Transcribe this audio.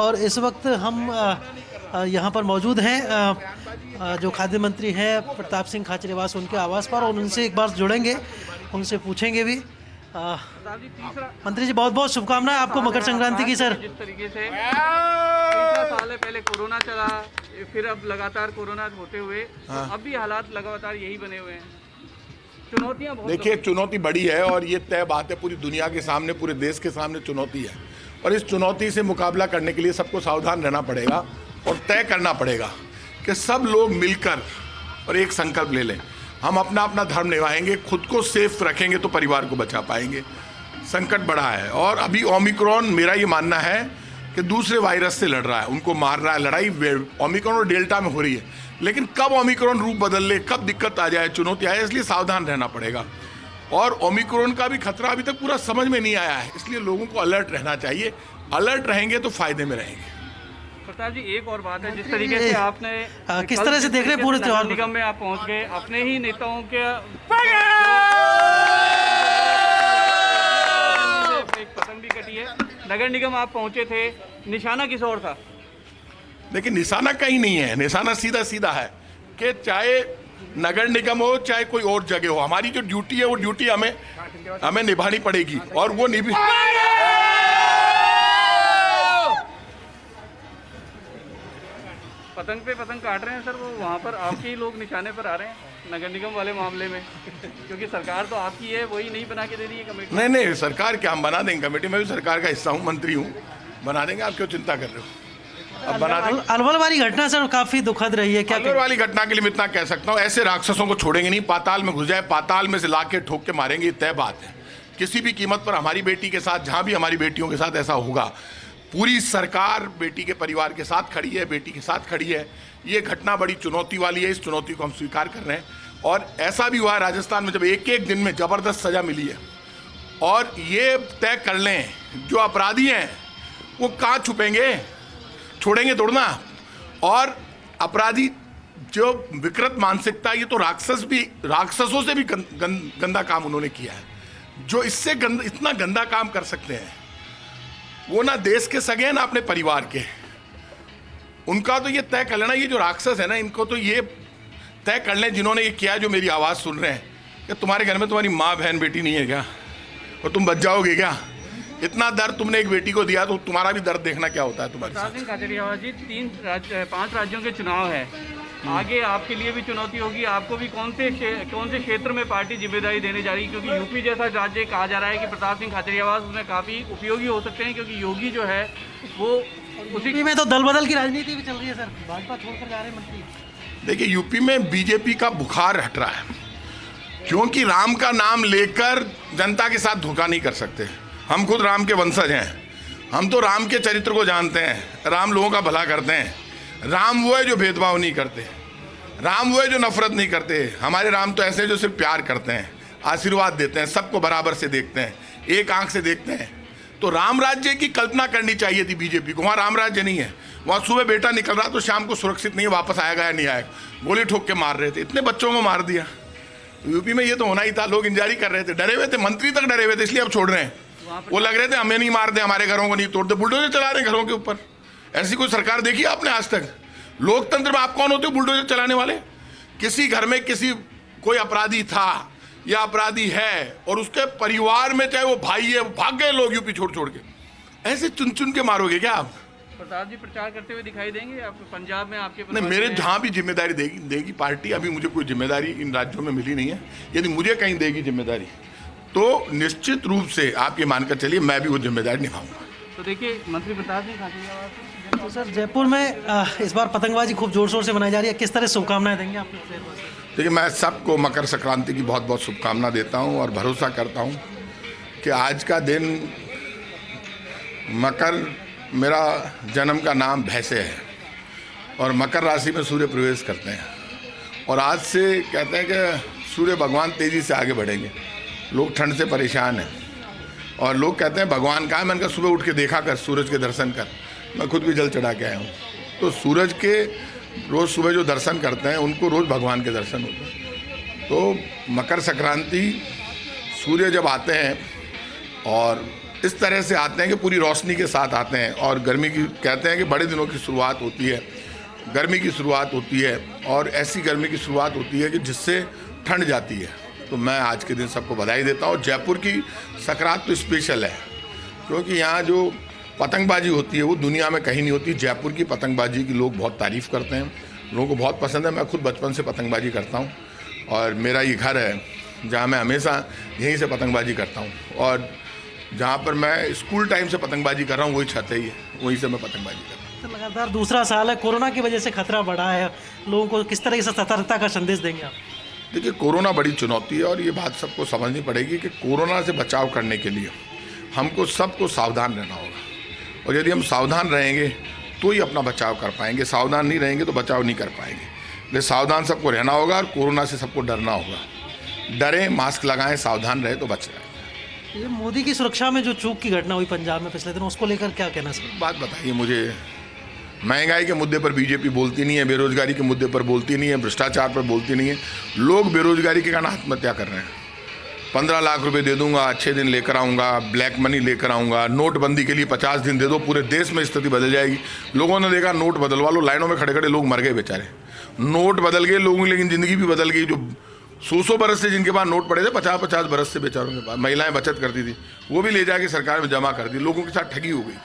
और इस वक्त हम यहाँ पर मौजूद हैं। जो खाद्य मंत्री हैं प्रताप सिंह खाचरेवास उनके आवास पर और उनसे एक बार जुड़ेंगे उनसे पूछेंगे भी। मंत्री जी बहुत बहुत शुभकामनाएँ आपको मकर संक्रांति की सर। जिस तरीके से साल पहले कोरोना चला फिर अब लगातार कोरोना होते हुए हाँ। अब भी हालात लगातार यही बने हुए हैं। चुनौतियाँ बहुत देखिए चुनौती बड़ी है और ये तय बात है पूरी दुनिया के सामने पूरे देश के सामने चुनौती है। और इस चुनौती से मुकाबला करने के लिए सबको सावधान रहना पड़ेगा और तय करना पड़ेगा कि सब लोग मिलकर और एक संकल्प ले लें। हम अपना अपना धर्म निभाएँगे, खुद को सेफ़ रखेंगे तो परिवार को बचा पाएँगे। संकट बड़ा है और अभी ओमिक्रॉन मेरा ये मानना है कि दूसरे वायरस से लड़ रहा है, उनको मार रहा है, लड़ाई ओमिक्रॉन और डेल्टा में हो रही है। लेकिन कब ओमिक्रॉन रूप बदल ले, कब दिक्कत आ जाए चुनौती आए इसलिए सावधान रहना पड़ेगा। और ओमिक्रोन का भी खतरा अभी तक पूरा समझ में नहीं आया है इसलिए लोगों को अलर्ट रहना चाहिए। अलर्ट रहेंगे तो फ़ायदे में रहेंगे। प्रताप जी एक और बात है जिस तरीके से आपने हाँ, किस तरह से देख रहे पूरे त्योहार नगर निगम में आप पहुँच गए अपने ही नेताओं के एक पतंग भी कटी है। नगर निगम आप पहुँचे थे निशाना किस और था? देखिए निशाना कहीं नहीं है निशाना सीधा सीधा है कि चाहे नगर निगम हो चाहे कोई और जगह हो हमारी जो ड्यूटी है वो ड्यूटी हमें हमें निभानी पड़ेगी और वो निभी पतंग पे पतंग काट रहे हैं सर वो वहाँ पर आपके ही लोग निशाने पर आ रहे हैं नगर निगम वाले मामले में। क्योंकि सरकार तो आपकी है वही नहीं बना के दे रही है कमेटी। नहीं नहीं सरकार क्या हम बना देंगे कमेटी मैं भी सरकार का हिस्सा हूँ मंत्री हूँ। बना देंगे आप क्यों चिंता कर रहे हो? अब बना देंगे अल- अलवल वाली घटना सर काफ़ी दुखद रही है क्या अलवर वाली घटना के लिए मैं इतना कह सकता हूँ ऐसे राक्षसों को छोड़ेंगे नहीं पाताल में घुस जाए पाताल में से ला के ठोक के मारेंगे तय बात है। किसी भी कीमत पर हमारी बेटी के साथ जहाँ भी हमारी बेटियों के साथ ऐसा होगा पूरी सरकार बेटी के परिवार के साथ खड़ी है बेटी के साथ खड़ी है। ये घटना बड़ी चुनौती वाली है इस चुनौती को हम स्वीकार कर रहे हैं। और ऐसा भी हुआ राजस्थान में जब एक एक दिन में ज़बरदस्त सजा मिली है। और ये तय कर लें जो अपराधी हैं वो कहाँ छुपेंगे? छोड़ेंगे तोड़ना और अपराधी जो विकृत मानसिकता ये तो राक्षस भी राक्षसों से भी गं, गं, गंदा काम उन्होंने किया है। जो इससे गंद, इतना गंदा काम कर सकते हैं वो ना देश के सगे हैं ना अपने परिवार के। उनका तो ये तय कर लेना ये जो राक्षस है ना इनको तो ये तय कर लें जिन्होंने ये किया जो मेरी आवाज़ सुन रहे हैं। कि तुम्हारे घर में तुम्हारी माँ बहन बेटी नहीं है क्या? और तुम बच जाओगे क्या? इतना दर्द तुमने एक बेटी को दिया तो तुम्हारा भी दर्द देखना क्या होता है तुम्हारे साथ? प्रताप सिंह खाचरियावास जी तीन राज्य पाँच राज्यों के चुनाव है। आगे आपके लिए भी चुनौती होगी। आपको भी कौन से कौन से क्षेत्र में पार्टी ज़िम्मेदारी देने जा रही है? क्योंकि यूपी जैसा राज्य कहा जा रहा है कि प्रताप सिंह खाचरियावास उसमें काफ़ी उपयोगी हो सकते हैं क्योंकि योगी जो है वो उसी में तो दल बदल की राजनीति भी चल रही है सर। भाजपा छोड़कर जा रहे हैं मंत्री। देखिए यूपी में बीजेपी का बुखार हट रहा है क्योंकि राम का नाम लेकर जनता के साथ धोखा नहीं कर सकते। हम खुद राम के वंशज हैं। हम तो राम के चरित्र को जानते हैं। राम लोगों का भला करते हैं। राम वो है जो भेदभाव नहीं करते। राम वो है जो नफरत नहीं करते। हमारे राम तो ऐसे हैं जो सिर्फ़ प्यार करते हैं, आशीर्वाद देते हैं, सबको बराबर से देखते हैं, एक आँख से देखते हैं। तो राम राज्य की कल्पना करनी चाहिए थी बीजेपी को। वहाँ राम राज्य नहीं है। वहाँ सुबह बेटा निकल रहा तो शाम को सुरक्षित नहीं, वापस आएगा या नहीं आएगा गोली ठोक के मार रहे थे। इतने बच्चों को मार दिया। यूपी में ये तो होना ही था, लोग इंजारी कर रहे थे। डरे हुए थे, मंत्री तक डरे हुए थे, इसलिए अब छोड़ रहे हैं। वो लग रहे थे हमें नहीं मार दे हमारे घरों को नहीं तोड़ते बुलडोजर चला रहे घरों के ऊपर। ऐसी कोई सरकार देखी आपने आज तक? लोकतंत्र में आप कौन होते हो बुलडोजर चलाने वाले? किसी घर में किसी कोई अपराधी था या अपराधी है और उसके परिवार में चाहे वो भाई है वो भाग गए लोग यूपी छोड़ छोड़ के। ऐसे चुन चुन के मारोगे क्या आप? प्रताप जी प्रचार करते हुए दिखाई देंगे? आप पंजाब में आपके नहीं मेरे जहाँ भी ज़िम्मेदारी देगी देगी पार्टी अभी मुझे कोई ज़िम्मेदारी इन राज्यों में मिली नहीं है। यदि मुझे कहीं देगी ज़िम्मेदारी तो निश्चित रूप से आप ये मानकर चलिए मैं भी वो ज़िम्मेदारी निभाऊँगा। तो देखिए मंत्री प्रताप सिंह खाचरियावास तो सर जयपुर में इस बार पतंगबाजी खूब ज़ोर शोर से मनाई जा रही है। किस तरह शुभकामनाएँ देंगे आप? लोग देखिए मैं सबको मकर संक्रांति की बहुत बहुत शुभकामना देता हूँ और भरोसा करता हूँ कि आज का दिन मकर मेरा जन्म का नाम भैंसे है और मकर राशि में सूर्य प्रवेश करते हैं। और आज से कहते हैं कि सूर्य भगवान तेज़ी से आगे बढ़ेंगे। लोग ठंड से परेशान हैं। और लोग कहते हैं, भगवान कहाँ है? मैंने कहा, सुबह उठ के देखा कर, सूरज के दर्शन कर। मैं खुद भी जल चढ़ा के आया हूँ। तो सूरज के रोज़ सुबह जो दर्शन करते हैं, उनको रोज़ भगवान के दर्शन होते हैं। तो मकर संक्रांति, सूर्य जब आते हैं और इस तरह से आते हैं कि पूरी रोशनी के साथ आते हैं और गर्मी की, कहते हैं कि बड़े दिनों की शुरुआत होती है। गर्मी की शुरुआत होती है और ऐसी गर्मी की शुरुआत होती है कि जिससे ठंड जाती है। तो मैं आज के दिन सबको बधाई देता हूँ। जयपुर की सकरात तो स्पेशल है, क्योंकि यहाँ जो पतंगबाजी होती है, वो दुनिया में कहीं नहीं होती। जयपुर की पतंगबाजी की लोग बहुत तारीफ़ करते हैं। लोगों को बहुत पसंद है। मैं खुद बचपन से पतंगबाजी करता हूँ और मेरा ये घर है, जहाँ मैं हमेशा यहीं से पतंगबाजी करता हूँ। और जहाँ पर मैं स्कूल टाइम से पतंगबाजी कर रहा हूँ, वही छत है ही वहीं से मैं पतंगबाजी कर रहा हूँ। तो लगातार दूसरा साल है। कोरोना की वजह से खतरा बढ़ा है। लोगों को किस तरह से सतर्कता का संदेश देंगे आप? देखिए कोरोना बड़ी चुनौती है और ये बात सबको समझनी पड़ेगी कि कोरोना से बचाव करने के लिए हमको सबको सावधान रहना होगा। और यदि हम सावधान रहेंगे तो ही अपना बचाव कर पाएँगे। सावधान नहीं रहेंगे तो बचाव नहीं कर पाएँगे। इसलिए सावधान सबको रहना होगा और कोरोना से सबको डरना होगा। डरें मास्क लगाएँ सावधान रहे तो बच ये मोदी की सुरक्षा में जो चूक की घटना हुई पंजाब में पिछले दिन उसको लेकर क्या कहना सर? बात बताइए मुझे। महँगाई के मुद्दे पर बीजेपी बोलती नहीं है, बेरोजगारी के मुद्दे पर बोलती नहीं है, भ्रष्टाचार पर बोलती नहीं है। लोग बेरोजगारी के कारण आत्महत्या कर रहे हैं। पंद्रह लाख रुपए दे दूँगा, अच्छे दिन लेकर आऊँगा ब्लैक मनी लेकर आऊँगा, नोटबंदी के लिए पचास दिन दे दो, पूरे देश में स्थिति बदल जाएगी। लोगों ने देखा, नोट बदलवा लो, लाइनों में खड़े खड़े लोग मर गए बेचारे। नोट बदल गए लोगों की, लेकिन ज़िंदगी भी बदल गई। जो सौ सौ बरस से जिनके पास नोट पड़े थे पचास पचास बरस से बेचारों के पास, महिलाएँ बचत करती थी, वो भी ले जाके सरकार में जमा कर दी, लोगों के साथ ठगी हो गई।